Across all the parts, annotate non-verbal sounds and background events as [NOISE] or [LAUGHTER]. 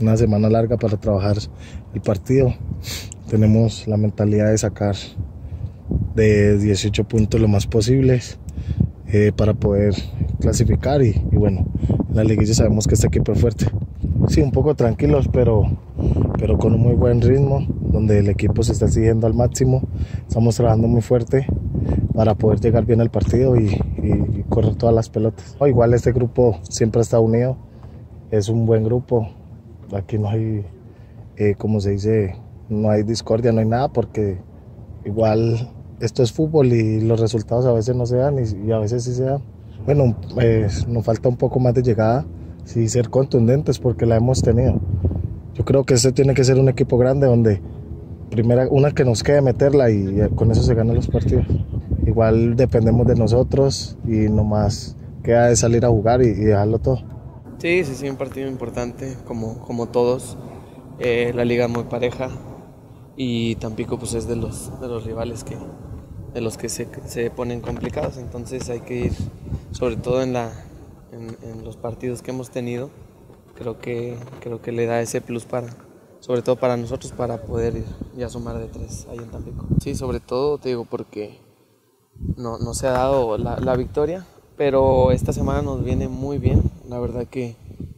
una semana larga para trabajar el partido. Tenemos la mentalidad de sacar de 18 puntos lo más posibles eh, para poder clasificar y, bueno, en la liguilla sabemos que este equipo es fuerte. Sí, un poco tranquilos, pero, pero con un muy buen ritmo, donde el equipo se está exigiendo al máximo. Estamos trabajando muy fuerte para poder llegar bien al partido y, correr todas las pelotas. igual este grupo siempre está unido, es un buen grupo. Aquí no hay, eh, como se dice, no hay discordia, no hay nada, porque igual esto es fútbol y los resultados a veces no se dan y, a veces sí se dan. Bueno, nos falta un poco más de llegada, sí ser contundentes porque la hemos tenido. Yo creo que este tiene que ser un equipo grande donde primera, una que nos quede meterla y con eso se ganan los partidos. Igual dependemos de nosotros y nomás queda de salir a jugar y, dejarlo todo. Sí, sí, sí, un partido importante como, como todos. Eh, la liga muy pareja y Tampico pues es de los, de los rivales que, de los que se, se ponen complicados, entonces hay que ir, sobre todo en, la, en, los partidos que hemos tenido, creo que, creo que le da ese plus para, sobre todo para nosotros, para poder ya sumar de tres ahí en Tampico. Sí, sobre todo te digo porque no, no se ha dado la, la, victoria, pero esta semana nos viene muy bien, la verdad que,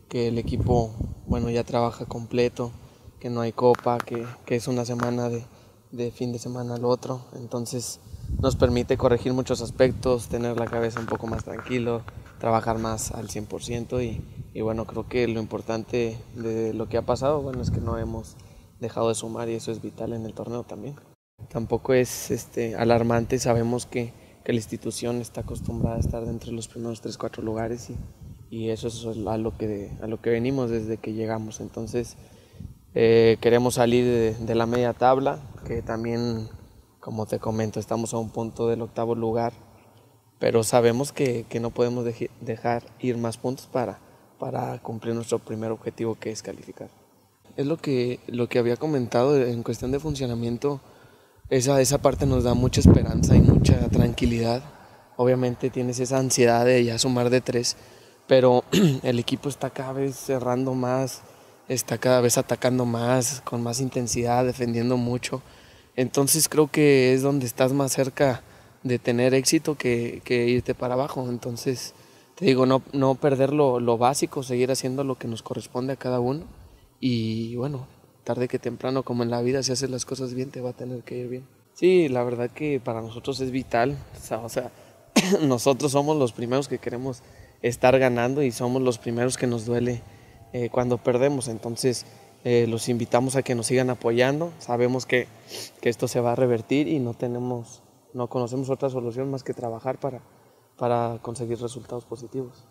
que el equipo, bueno, ya trabaja completo, que no hay copa, que, que es una semana de, de fin de semana al otro, entonces nos permite corregir muchos aspectos, tener la cabeza un poco más tranquilo, trabajar más al 100% y, y bueno, creo que lo importante de lo que ha pasado, bueno, es que no hemos dejado de sumar y eso es vital en el torneo también. Tampoco es este, alarmante, sabemos que, que la institución está acostumbrada a estar de los primeros 3-4 lugares y, y, eso es a lo, que, a lo que venimos desde que llegamos. Entonces eh, queremos salir de, de la media tabla, que también como te comento, estamos a un punto del octavo lugar, pero sabemos que, que no podemos dejar ir más puntos para, para cumplir nuestro primer objetivo que es calificar. Es lo que, lo que había comentado en cuestión de funcionamiento, esa, esa parte nos da mucha esperanza y mucha tranquilidad. Obviamente tienes esa ansiedad de ya sumar de tres, pero [CLEARS THROAT] el equipo está cada vez cerrando más, está cada vez atacando más, con más intensidad, defendiendo mucho. Entonces creo que es donde estás más cerca de tener éxito que, que irte para abajo. Entonces, te digo, no, no perder lo, lo, básico, seguir haciendo lo que nos corresponde a cada uno. Y bueno, tarde que temprano, como en la vida, si haces las cosas bien, te va a tener que ir bien. Sí, la verdad que para nosotros es vital. O sea, [CLEARS THROAT] nosotros somos los primeros que queremos estar ganando y somos los primeros que nos duele eh, cuando perdemos. Entonces, eh, los invitamos a que nos sigan apoyando. Sabemos que, que, esto se va a revertir y no tenemos, no conocemos otra solución más que trabajar para, para conseguir resultados positivos.